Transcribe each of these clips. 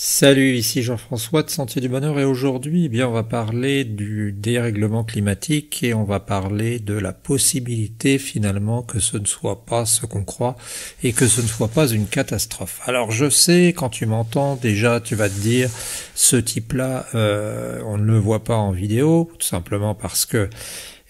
Salut, ici Jean-François de Sentier du Bonheur et aujourd'hui, eh bien, on va parler du dérèglement climatique et on va parler de la possibilité finalement que ce ne soit pas ce qu'on croit et que ce ne soit pas une catastrophe. Alors je sais, quand tu m'entends, déjà tu vas te dire, ce type-là, euh, on ne le voit pas en vidéo, tout simplement parce que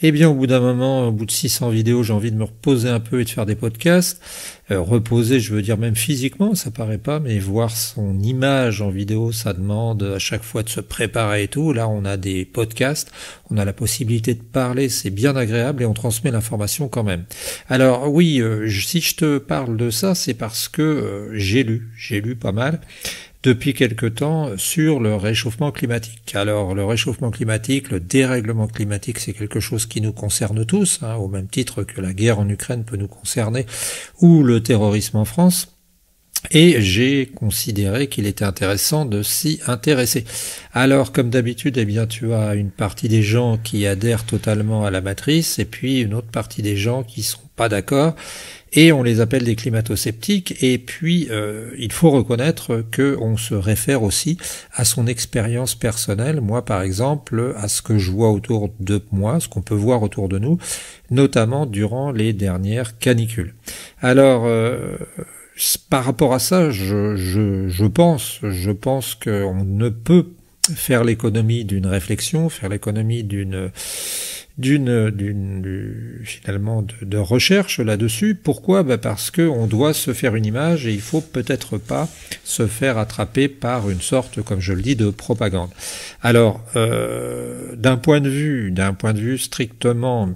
eh bien, au bout d'un moment, au bout de 600 vidéos, j'ai envie de me reposer un peu et de faire des podcasts. Euh, reposer, je veux dire même physiquement, ça paraît pas, mais voir son image en vidéo, ça demande à chaque fois de se préparer et tout. Là, on a des podcasts, on a la possibilité de parler, c'est bien agréable et on transmet l'information quand même. Alors oui, euh, si je te parle de ça, c'est parce que euh, j'ai lu, j'ai lu pas mal depuis quelque temps sur le réchauffement climatique. Alors le réchauffement climatique, le dérèglement climatique, c'est quelque chose qui nous concerne tous, hein, au même titre que la guerre en Ukraine peut nous concerner, ou le terrorisme en France. Et j'ai considéré qu'il était intéressant de s'y intéresser. Alors, comme d'habitude, eh bien, tu as une partie des gens qui adhèrent totalement à la matrice, et puis une autre partie des gens qui sont pas d'accord et on les appelle des climato-sceptiques. Et puis, euh, il faut reconnaître qu'on se réfère aussi à son expérience personnelle. Moi, par exemple, à ce que je vois autour de moi, ce qu'on peut voir autour de nous, notamment durant les dernières canicules. Alors, euh, par rapport à ça, je, je, je pense, je pense qu'on ne peut faire l'économie d'une réflexion, faire l'économie d'une d'une, d'une, finalement de, recherche là-dessus. Pourquoi? Bah Parce qu'on doit se faire une image et il faut peut-être pas se faire attraper par une sorte, comme je le dis, de propagande. Alors, euh, d'un point de vue, d'un point de vue strictement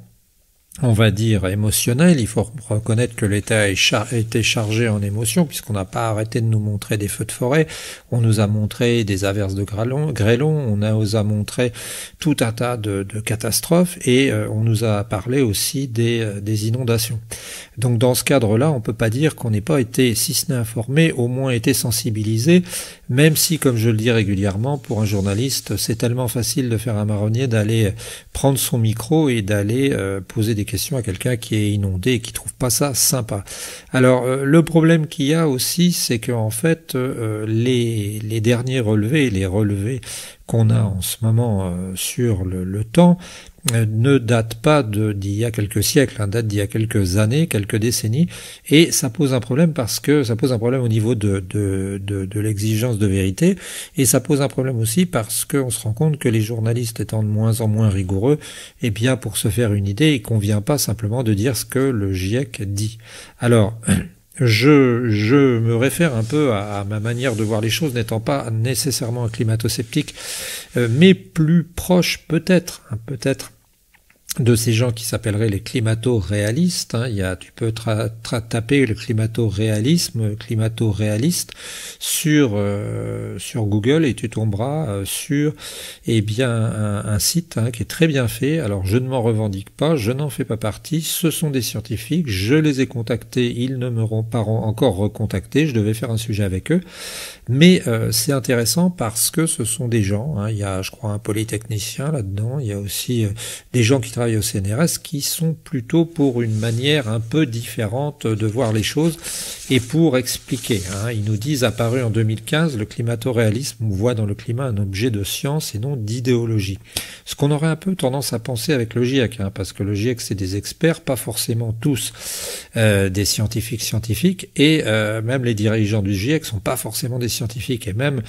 on va dire, émotionnel. Il faut reconnaître que l'État a été chargé en émotion, puisqu'on n'a pas arrêté de nous montrer des feux de forêt. On nous a montré des averses de grêlons, on a montré tout un tas de, catastrophes, et euh, on nous a parlé aussi des, euh, des inondations. Donc dans ce cadre-là, on peut pas dire qu'on n'ait pas été, si ce n'est informé, au moins été sensibilisé, même si, comme je le dis régulièrement, pour un journaliste, c'est tellement facile de faire un marronnier, d'aller prendre son micro et d'aller euh, poser des questions à quelqu'un qui est inondé et qui trouve pas ça sympa. Alors euh, le problème qu'il y a aussi, c'est que en fait, euh, les, derniers relevés, les relevés qu'on a en ce moment sur le, temps, euh, ne date pas d'il y a quelques siècles, hein, date d'il y a quelques années, quelques décennies, et ça pose un problème parce que ça pose un problème au niveau de, de, de, de l'exigence de vérité, et ça pose un problème aussi parce qu'on se rend compte que les journalistes étant de moins en moins rigoureux, eh bien pour se faire une idée, il convient pas simplement de dire ce que le GIEC dit. Alors, je, je me réfère un peu à, ma manière de voir les choses, n'étant pas nécessairement un climato-sceptique, euh, mais plus proche peut-être, hein, peut-être de ces gens qui s'appelleraient les climato-réalistes. Hein. Tu peux taper le climato-réalisme, climato-réaliste sur euh, sur Google et tu tomberas euh, sur eh bien un, site hein, qui est très bien fait. Alors je ne m'en revendique pas, je n'en fais pas partie. Ce sont des scientifiques, je les ai contactés, ils ne m'auront pas encore recontacté. Je devais faire un sujet avec eux, mais euh, c'est intéressant parce que ce sont des gens. Hein. il y a, je crois, un polytechnicien là-dedans. Il y a aussi des gens qui travaillent au CNRS qui sont plutôt pour une manière un peu différente de voir les choses et pour expliquer. Hein. Ils nous disent, apparu en 2015, le climato-réalisme voit dans le climat un objet de science et non d'idéologie. Ce qu'on aurait un peu tendance à penser avec le GIEC, hein, parce que le GIEC c'est des experts, pas forcément tous euh, des scientifiques scientifiques, et euh, même les dirigeants du GIEC sont pas forcément des scientifiques, et même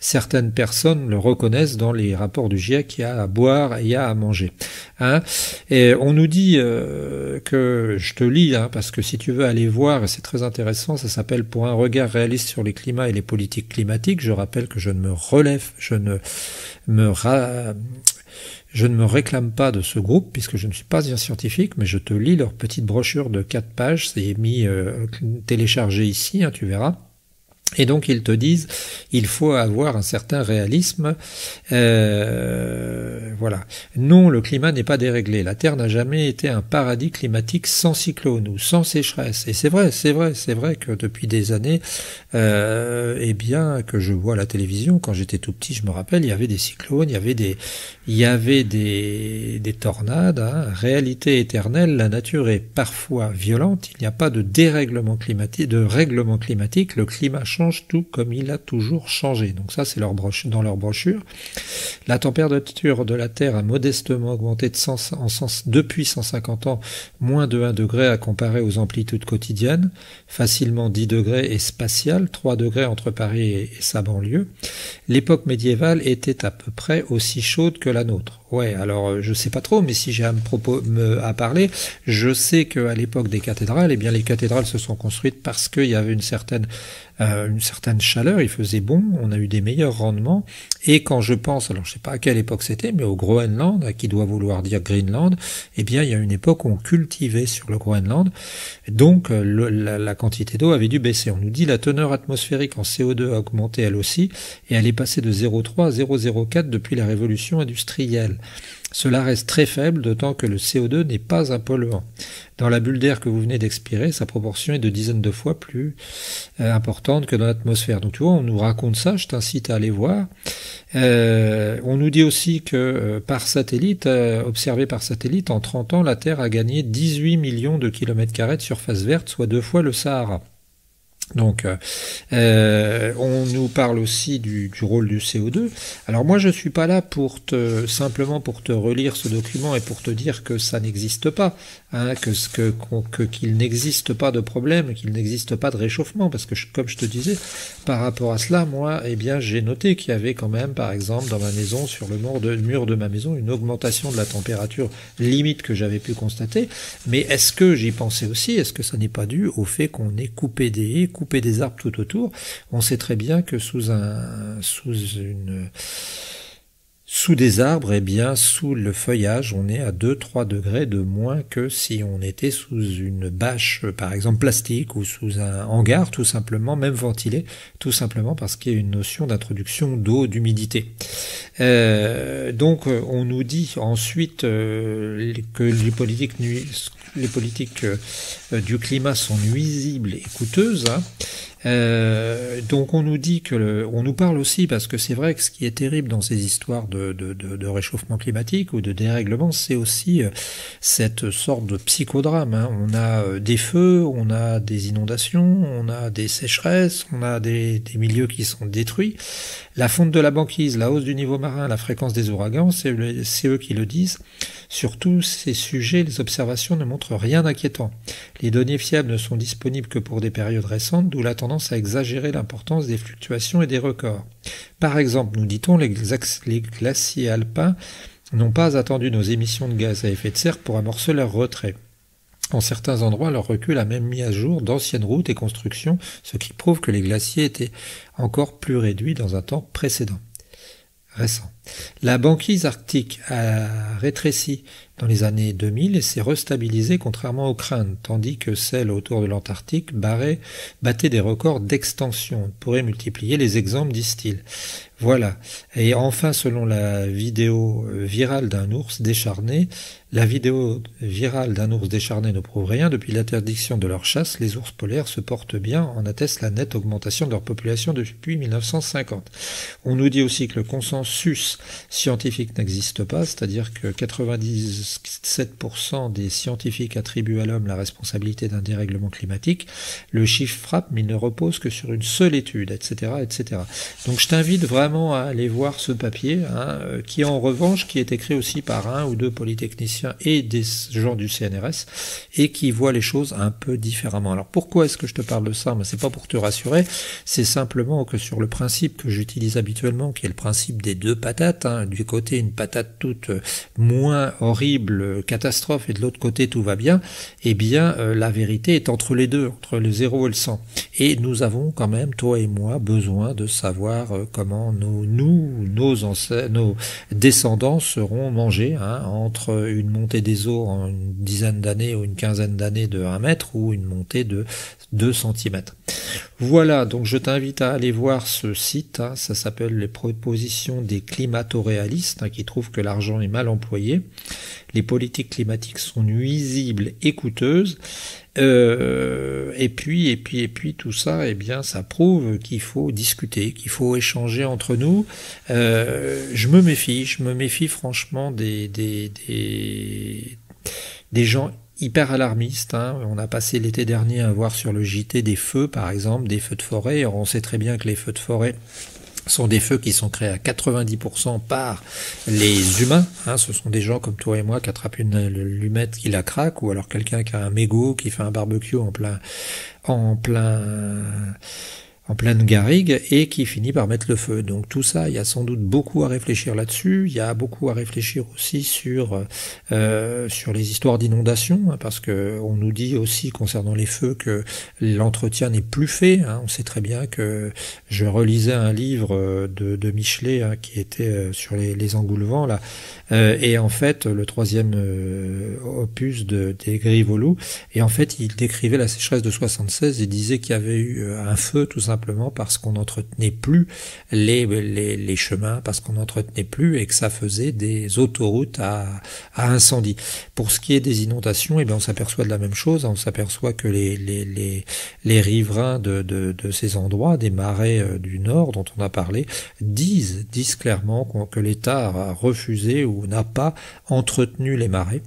certaines personnes le reconnaissent dans les rapports du GIEC, il y a à boire et il y a à manger. Hein. Et on nous dit euh, que, je te lis, hein, parce que si tu veux aller voir, c'est très intéressant, ça s'appelle Pour un regard réaliste sur les climats et les politiques climatiques. Je rappelle que je ne me relève, je ne me je ne me réclame pas de ce groupe puisque je ne suis pas un scientifique, mais je te lis leur petite brochure de quatre pages, c'est mis euh, téléchargé ici, hein, tu verras. Et donc ils te disent, il faut avoir un certain réalisme. Euh, voilà. Non, le climat n'est pas déréglé. La Terre n'a jamais été un paradis climatique sans cyclone ou sans sécheresse. Et c'est vrai, c'est vrai, c'est vrai que depuis des années, euh, eh bien que je vois la télévision, quand j'étais tout petit, je me rappelle, il y avait des cyclones, il y avait des, il y avait des, des tornades. Hein. Réalité éternelle, la nature est parfois violente. Il n'y a pas de dérèglement climatique, de règlement climatique. Le climat change tout comme il a toujours changé. Donc ça, c'est leur dans leur brochure. La température de la Terre a modestement augmenté de en depuis 150 ans, moins de 1 degré à comparer aux amplitudes quotidiennes, facilement 10 degrés et spatial, 3 degrés entre Paris et, et sa banlieue. L'époque médiévale était à peu près aussi chaude que la nôtre. Ouais, alors euh, je sais pas trop, mais si j'ai à me, propos, à parler, je sais qu'à l'époque des cathédrales, eh bien les cathédrales se sont construites parce qu'il y avait une certaine euh, une certaine chaleur, il faisait bon, on a eu des meilleurs rendements. Et quand je pense, alors je sais pas à quelle époque c'était, mais au Groenland, qui doit vouloir dire Greenland, eh bien il y a une époque où on cultivait sur le Groenland, donc euh, la, la, quantité d'eau avait dû baisser. On nous dit la teneur atmosphérique en CO2 a augmenté elle aussi, et elle est passée de 0,3 à 0,04 depuis la révolution industrielle. Cela reste très faible, d'autant que le CO2 n'est pas un polluant. Dans la bulle d'air que vous venez d'expirer, sa proportion est de dizaines de fois plus euh, importante que dans l'atmosphère. Donc tu vois, on nous raconte ça, je t'incite à aller voir. Euh, on nous dit aussi que euh, par satellite, observé par satellite, en 30 ans, la Terre a gagné 18 millions de kilomètres carrés de surface verte, soit deux fois le Sahara. Donc, euh, euh, on nous parle aussi du, rôle du CO2. Alors moi, je suis pas là pour te simplement pour te relire ce document et pour te dire que ça n'existe pas, hein, que qu'il n'existe pas de problème, qu'il n'existe pas de réchauffement, parce que comme je te disais, par rapport à cela, moi, eh bien, j'ai noté qu'il y avait quand même, par exemple, dans ma maison, sur le mur de, mur de ma maison, une augmentation de la température limite que j'avais pu constater. Mais est-ce que j'y pensais aussi? Est-ce que ça n'est pas dû au fait qu'on ait coupé des couper des arbres tout autour, on sait très bien que sous un, sous une, sous des arbres, eh bien, sous le feuillage, on est à 2-3 degrés de moins que si on était sous une bâche, par exemple plastique, ou sous un hangar, tout simplement, même ventilé, tout simplement parce qu'il y a une notion d'introduction d'eau, d'humidité. Euh, donc, on nous dit ensuite euh, que les politiques euh, du climat sont nuisibles et coûteuses. Hein. Euh, donc on nous dit que on nous parle aussi parce que c'est vrai que ce qui est terrible dans ces histoires de, de, réchauffement climatique ou de dérèglement, c'est aussi euh, cette sorte de psychodrame. Hein. On a des feux, on a des inondations, on a des sécheresses, on a des, des milieux qui sont détruits. La fonte de la banquise, la hausse du niveau marin, la fréquence des ouragans, c'est eux qui le disent. Sur tous ces sujets, les observations ne montrent rien d'inquiétant. Les données fiables ne sont disponibles que pour des périodes récentes, d'où la tendance à exagérer l'importance des fluctuations et des records. Par exemple, nous dit-on, les, glaciers alpins n'ont pas attendu nos émissions de gaz à effet de serre pour amorcer leur retrait. En certains endroits, leur recul a même mis à jour d'anciennes routes et constructions, ce qui prouve que les glaciers étaient encore plus réduits dans un temps précédent. Récent. La banquise arctique a rétréci dans les années 2000 et s'est restabilisée contrairement aux craintes, tandis que celle autour de l'Antarctique battait des records d'extension. On pourrait multiplier les exemples, disent-ils. Voilà. Et enfin, selon la vidéo virale d'un ours décharné, la vidéo virale d'un ours décharné ne prouve rien. Depuis l'interdiction de leur chasse, les ours polaires se portent bien, en atteste la nette augmentation de leur population depuis 1950. On nous dit aussi que le consensus scientifique n'existe pas, c'est-à-dire que 97% des scientifiques attribuent à l'homme la responsabilité d'un dérèglement climatique. Le chiffre frappe, mais il ne repose que sur une seule étude, etc., etc. Donc je t'invite vraiment à aller voir ce papier, hein, euh, qui en revanche, qui est écrit aussi par un ou deux polytechniciens et des gens du CNRS, et qui voient les choses un peu différemment. Alors pourquoi est-ce que je te parle de ça? Mais c'est pas pour te rassurer, c'est simplement que sur le principe que j'utilise habituellement, qui est le principe des deux patates, hein, du côté une patate toute moins horrible, catastrophe, et de l'autre côté tout va bien, eh bien euh, la vérité est entre les deux, entre le 0 et le 100. Et nous avons quand même, toi et moi, besoin de savoir euh, comment nous, nous nos, nos descendants seront mangés hein, entre une montée des eaux en une dizaine d'années ou une quinzaine d'années de 1 mètre ou une montée de 2 cm. Voilà, donc je t'invite à aller voir ce site, hein, ça s'appelle les propositions des climato-réalistes, hein, qui trouvent que l'argent est mal employé, les politiques climatiques sont nuisibles et coûteuses, euh, et puis, et puis, et puis, tout ça, eh bien, ça prouve qu'il faut discuter, qu'il faut échanger entre nous. Euh, je me méfie, je me méfie franchement des, des, des, gens hyper alarmiste. Hein. On a passé l'été dernier à voir sur le JT des feux, par exemple, des feux de forêt. on sait très bien que les feux de forêt sont des feux qui sont créés à 90% par les humains. Hein, ce sont des gens comme toi et moi qui attrapent une lumette qui la craque, ou alors quelqu'un qui a un mégot, qui fait un barbecue en plein, en plein en pleine garrigue et qui finit par mettre le feu. Donc tout ça, il y a sans doute beaucoup à réfléchir là-dessus. Il y a beaucoup à réfléchir aussi sur euh, sur les histoires d'inondation, hein, parce que on nous dit aussi concernant les feux que l'entretien n'est plus fait. Hein. On sait très bien que je relisais un livre de, de Michelet hein, qui était euh, sur les, les engoulevents là, euh, et en fait le troisième euh, opus de, des Grivolou, et en fait il décrivait la sécheresse de 76 et disait qu'il y avait eu un feu tout simplement simplement parce qu'on n'entretenait plus les, chemins, parce qu'on n'entretenait plus et que ça faisait des autoroutes à, incendie. Pour ce qui est des inondations, eh bien on s'aperçoit de la même chose. On s'aperçoit que les, riverains de, de, de, ces endroits, des marais euh, du nord dont on a parlé, disent, disent clairement que l'État a refusé ou n'a pas entretenu les marais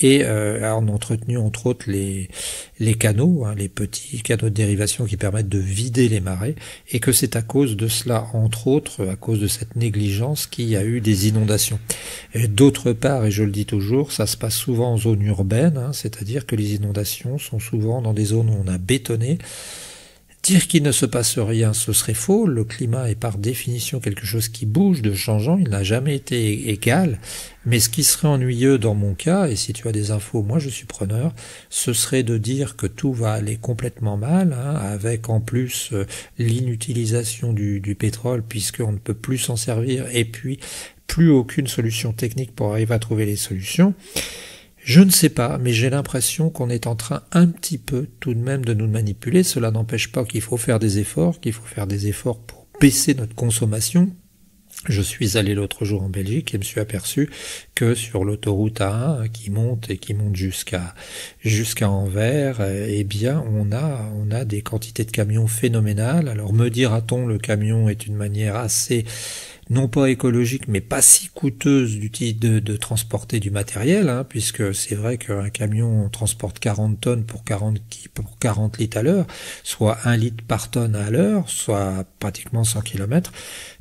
et euh, a entretenu entre autres les, les canaux, hein, les petits canaux de dérivation qui permettent de vider les marais, et que c'est à cause de cela, entre autres, à cause de cette négligence, qu'il y a eu des inondations. D'autre part, et je le dis toujours, ça se passe souvent en zone urbaine, hein, c'est-à-dire que les inondations sont souvent dans des zones où on a bétonné, Dire qu'il ne se passe rien, ce serait faux. Le climat est par définition quelque chose qui bouge, de changeant. Il n'a jamais été égal. Mais ce qui serait ennuyeux dans mon cas, et si tu as des infos, moi je suis preneur, ce serait de dire que tout va aller complètement mal, hein, avec en plus euh, l'inutilisation du, du pétrole, puisqu'on ne peut plus s'en servir, et puis plus aucune solution technique pour arriver à trouver les solutions. Je ne sais pas, mais j'ai l'impression qu'on est en train un petit peu tout de même de nous manipuler. Cela n'empêche pas qu'il faut faire des efforts, qu'il faut faire des efforts pour baisser notre consommation. Je suis allé l'autre jour en Belgique et me suis aperçu que sur l'autoroute A1 qui monte et qui monte jusqu'à jusqu'à Anvers, eh bien on a on a des quantités de camions phénoménales. Alors me dira-t-on le camion est une manière assez non pas écologique, mais pas si coûteuse de, de transporter du matériel, hein, puisque c'est vrai qu'un camion transporte 40 tonnes pour 40, pour 40 litres à l'heure, soit 1 litre par tonne à l'heure, soit pratiquement 100 km.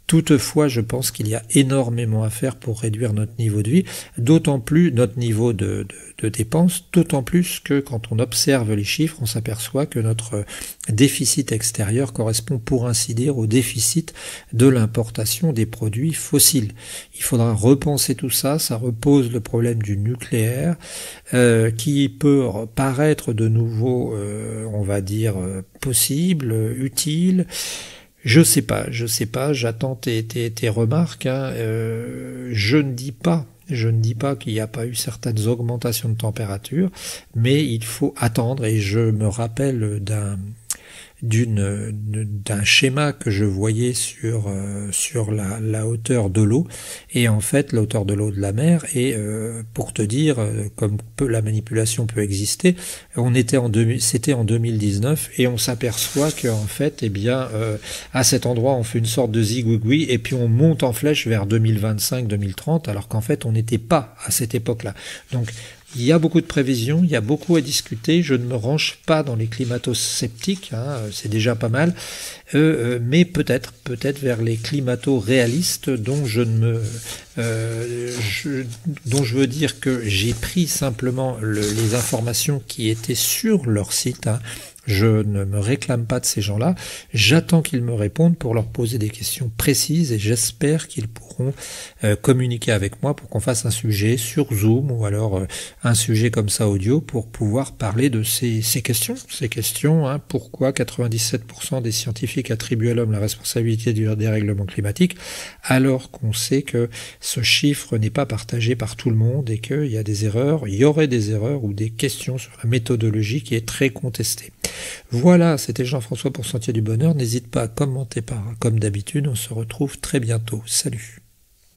Toutefois, je pense qu'il y a énormément à faire pour réduire notre niveau de vie, d'autant plus notre niveau de, de, de dépenses, d'autant plus que quand on observe les chiffres, on s'aperçoit que notre déficit extérieur correspond pour ainsi dire au déficit de l'importation des produits fossiles. Il faudra repenser tout ça, ça repose le problème du nucléaire, euh, qui peut paraître de nouveau, euh, on va dire, euh, possible, utile, je sais pas, je sais pas, j'attends tes, tes, tes, remarques. Hein. Euh, je ne dis pas, je ne dis pas qu'il n'y a pas eu certaines augmentations de température, mais il faut attendre. Et je me rappelle d'un d'une d'un schéma que je voyais sur euh, sur la, hauteur de l'eau. Et en fait la hauteur de l'eau de la mer et euh, pour te dire euh, comme la manipulation peut exister on était en c'était en 2019 et on s'aperçoit qu'en fait eh bien à cet endroit on fait une sorte de zigouigoui et puis on monte en flèche vers 2025 2030 alors qu'en fait on n'était pas à cette époque là donc il y a beaucoup de prévisions, il y a beaucoup à discuter. Je ne me range pas dans les climato-sceptiques, hein, c'est déjà pas mal, euh, euh, mais peut-être, peut-être vers les climato-réalistes, dont je ne me, euh, dont je veux dire que j'ai pris simplement le, les informations qui étaient sur leur site. Hein, je ne me réclame pas de ces gens-là. J'attends qu'ils me répondent pour leur poser des questions précises et j'espère qu'ils pourront euh, communiquer avec moi pour qu'on fasse un sujet sur Zoom ou alors euh, un sujet comme ça audio pour pouvoir parler de ces, questions. Ces questions, hein, pourquoi 97% des scientifiques attribuent à l'homme la responsabilité du dérèglement climatique alors qu'on sait que ce chiffre n'est pas partagé par tout le monde et qu'il y a des erreurs, il y aurait des erreurs ou des questions sur la méthodologie qui est très contestée. Voilà, c'était Jean-François pour Sentier du Bonheur. N'hésite pas à commenter par, comme d'habitude. On se retrouve très bientôt. Salut.